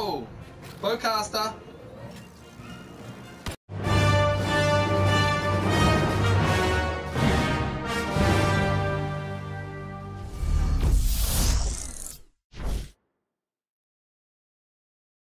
Whoa! Bowcaster.